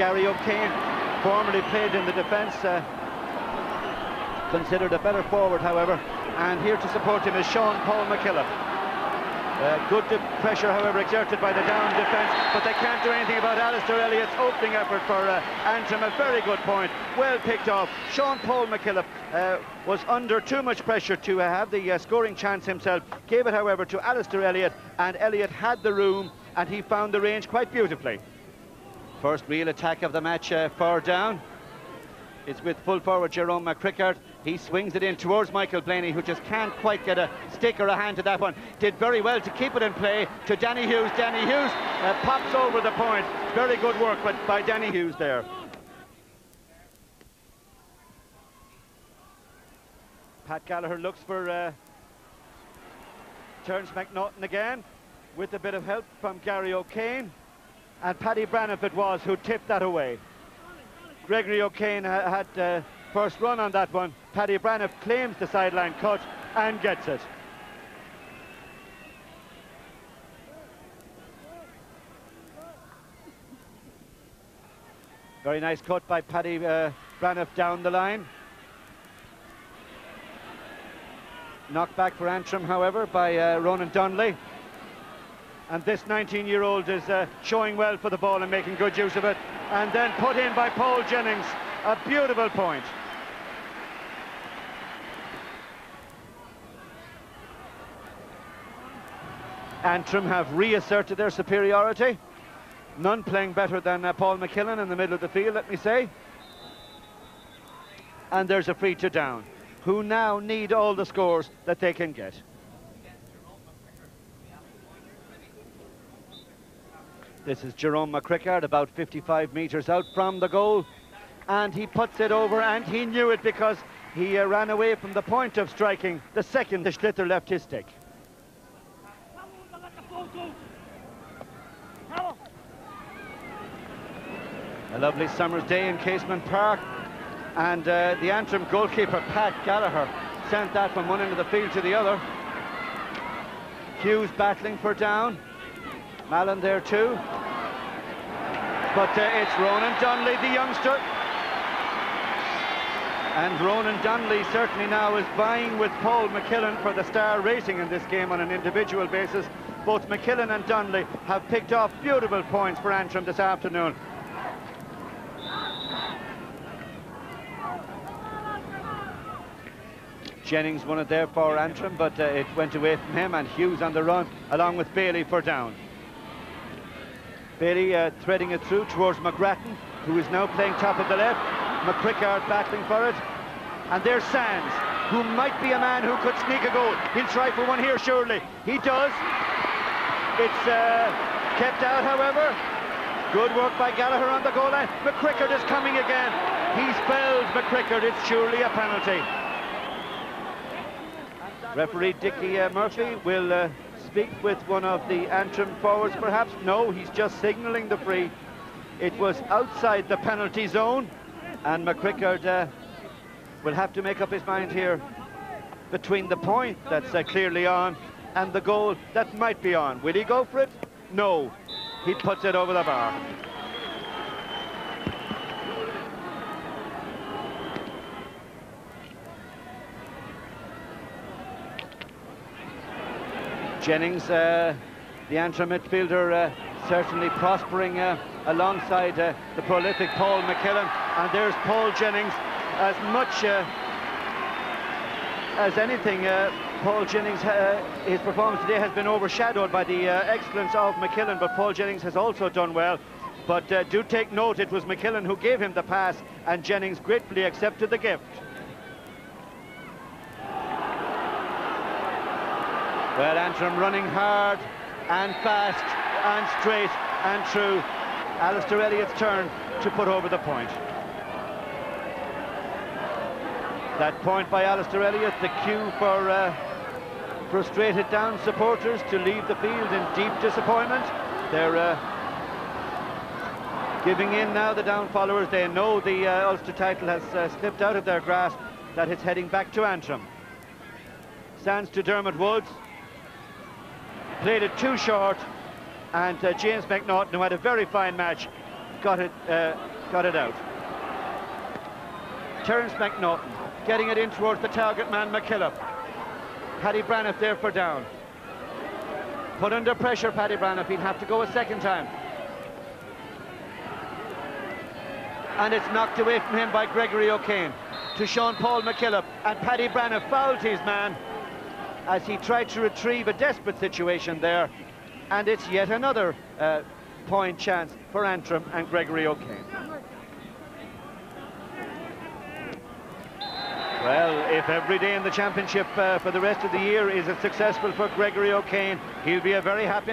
Gary O'Kane, formerly played in the defence, uh, considered a better forward, however. And here to support him is Sean Paul McKillop. Uh, good pressure, however, exerted by the down defence, but they can't do anything about Alistair Elliott's opening effort for uh, Antrim. A very good point, well picked off. Sean Paul McKillop uh, was under too much pressure to have the uh, scoring chance himself. Gave it, however, to Alistair Elliott, and Elliott had the room, and he found the range quite beautifully. First real attack of the match uh, far down. It's with full forward Jerome McCrickard. He swings it in towards Michael Blaney, who just can't quite get a stick or a hand to that one. Did very well to keep it in play to Danny Hughes. Danny Hughes uh, pops over the point. Very good work but by Danny Hughes there. Pat Gallagher looks for uh, Terence McNaughton again with a bit of help from Gary O'Kane. And Paddy Braniff it was who tipped that away. Gregory O'Kane ha had uh, first run on that one. Paddy Braniff claims the sideline cut and gets it. Very nice cut by Paddy uh, Braniff down the line. Knocked back for Antrim, however, by uh, Ronan Donnelly. And this 19-year-old is uh, showing well for the ball and making good use of it. And then put in by Paul Jennings. A beautiful point. Antrim have reasserted their superiority. None playing better than uh, Paul McKillen in the middle of the field, let me say. And there's a free to down, who now need all the scores that they can get. This is Jerome McCrickard, about 55 metres out from the goal. And he puts it over, and he knew it because he uh, ran away from the point of striking the second the sliotar left his stick. A lovely summer's day in Casement Park. And uh, the Antrim goalkeeper, Pat Gallagher, sent that from one end of the field to the other. Hughes battling for down. Mallon there too. But uh, it's Ronan Donnelly, the youngster. And Ronan Donnelly certainly now is vying with Paul McKillen for the star rating in this game on an individual basis. Both McKillen and Donnelly have picked off beautiful points for Antrim this afternoon. Jennings won it there for Antrim, but uh, it went away from him, and Hughes on the run, along with Bailey for down. Bailey uh, threading it through towards McGrattan, who is now playing top of the left. McCrickard battling for it. And there's Sands, who might be a man who could sneak a goal. He'll try for one here, surely. He does. It's uh, kept out, however. Good work by Gallagher on the goal line. McCrickard is coming again. He's spells McCrickard. It's surely a penalty. Referee Dickie uh, Murphy will uh, speak with one of the Antrim forwards, perhaps? No, he's just signalling the free. It was outside the penalty zone, and McCrickard uh, will have to make up his mind here between the point that's uh, clearly on and the goal that might be on. Will he go for it? No. He puts it over the bar. Jennings, uh, the Antrim midfielder, uh, certainly prospering uh, alongside uh, the prolific Paul McKillen. And there's Paul Jennings, as much uh, as anything, uh, Paul Jennings, his performance today has been overshadowed by the excellence of McKillen, but Paul Jennings has also done well. But do take note, it was McKillen who gave him the pass, and Jennings gratefully accepted the gift. Well, Antrim running hard and fast and straight and true. Alistair Elliott's turn to put over the point. That point by Alistair Elliott, the cue for uh, frustrated down supporters to leave the field in deep disappointment. They're uh, giving in now, the down followers. They know the uh, Ulster title has uh, slipped out of their grasp, that it's heading back to Antrim. Sands to Dermot Woods, played it too short and uh, James McNaughton who had a very fine match got it, uh, got it out. Terence McNaughton getting it in towards the target man, McKillop. Paddy Braniff there for down. Put under pressure, Paddy Braniff. He'd have to go a second time. And it's knocked away from him by Gregory O'Kane to Sean Paul McKillop. And Paddy Braniff fouled his man as he tried to retrieve a desperate situation there. And it's yet another uh, point chance for Antrim and Gregory O'Kane. Well, if every day in the championship uh, for the rest of the year is as successful for Gregory O'Kane, he'll be a very happy man.